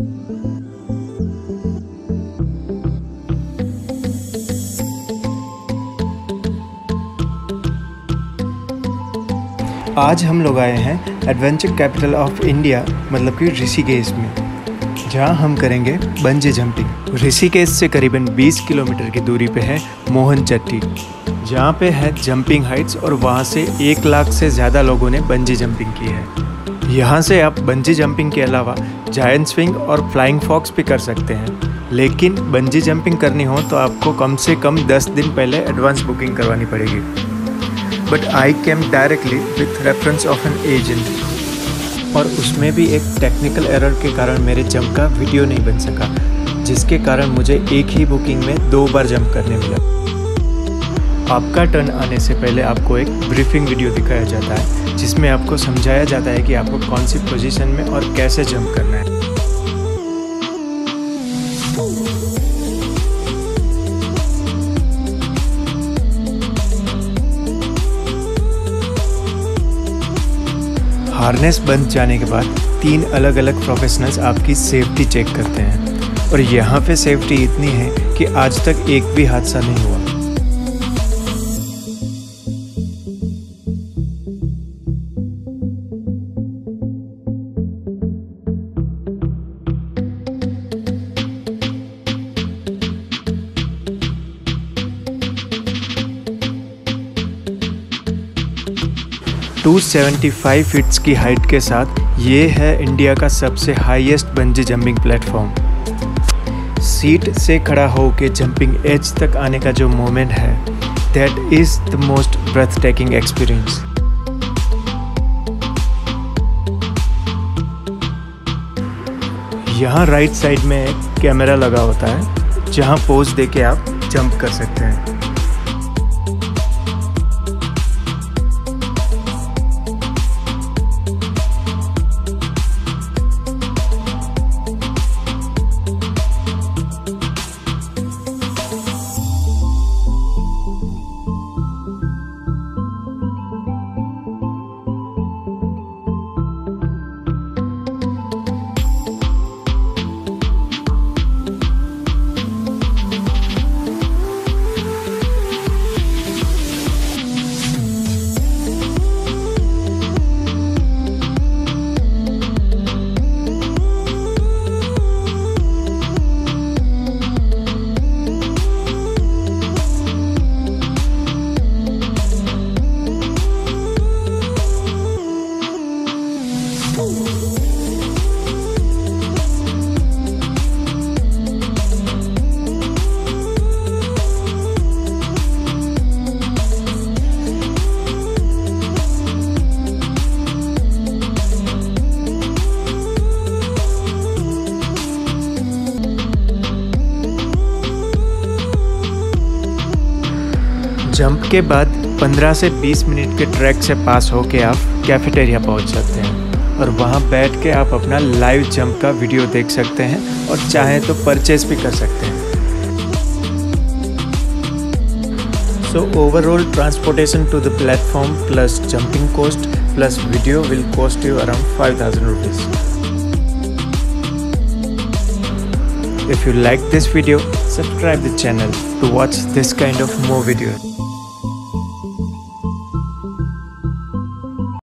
आज हम लोग आए हैं एडवेंचर कैपिटल ऑफ़ इंडिया मतलब कि ऋषिकेश में, जहाँ हम करेंगे बंजी जंपिंग ऋषिकेश से करीबन 20 किलोमीटर की दूरी पे है मोहन चट्टी, जहाँ पे है जंपिंग हाइट्स और वहाँ से एक लाख से ज़्यादा लोगों ने बंजी जंपिंग की है। यहाँ से आप बंजी जंपिंग के अलावा जायंट स्विंग और फ्लाइंग फॉक्स भी कर सकते हैं। लेकिन बंजी जंपिंग करनी हो तो आपको कम से कम 10 दिन पहले एडवांस बुकिंग करवानी पड़ेगी। But I came directly with reference of an agent और उसमें भी एक टेक्निकल एरर के कारण मेरे जंप का वीडियो नहीं बन सका, जिसके कारण मुझे एक ही बुकिंग में दो बार जंप करने मिला। आपका टर्न आने से पहले आपको एक ब्रीफिंग वीडियो दिखाया जाता है, जिसमें आपको समझाया जाता है कि आपको कौन सी पोजीशन में और कैसे जंप करना है। हार्नेस बंद जाने के बाद तीन अलग अलग प्रोफेशनल्स आपकी सेफ्टी चेक करते हैं। और यहाँ पे सेफ्टी इतनी है कि आज तक एक भी हादसा नहीं हुआ। टू सेवेंटी फाइव फीट्स की हाइट के साथ ये है इंडिया का सबसे highest bungee jumping platform. Seat से खड़ा होकर जंपिंग एज तक आने का जो मोमेंट है that is the most breathtaking experience यहाँ राइट साइड में एक कैमरा लगा होता है, जहाँ पोज दे के आप जंप कर सकते हैं। जंप के बाद 15 से 20 मिनट के ट्रैक से पास होके आप कैफेटेरिया पहुँच सकते हैं। और वहाँ बैठ के आप अपना लाइव जंप का वीडियो देख सकते हैं और चाहें तो परचेज भी कर सकते हैं so overall transportation to the platform plus jumping cost plus video will cost you around five thousand rupees If you like this video, subscribe the channel to watch this kind of more videos.